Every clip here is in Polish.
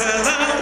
Barcelona.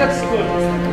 Got scored.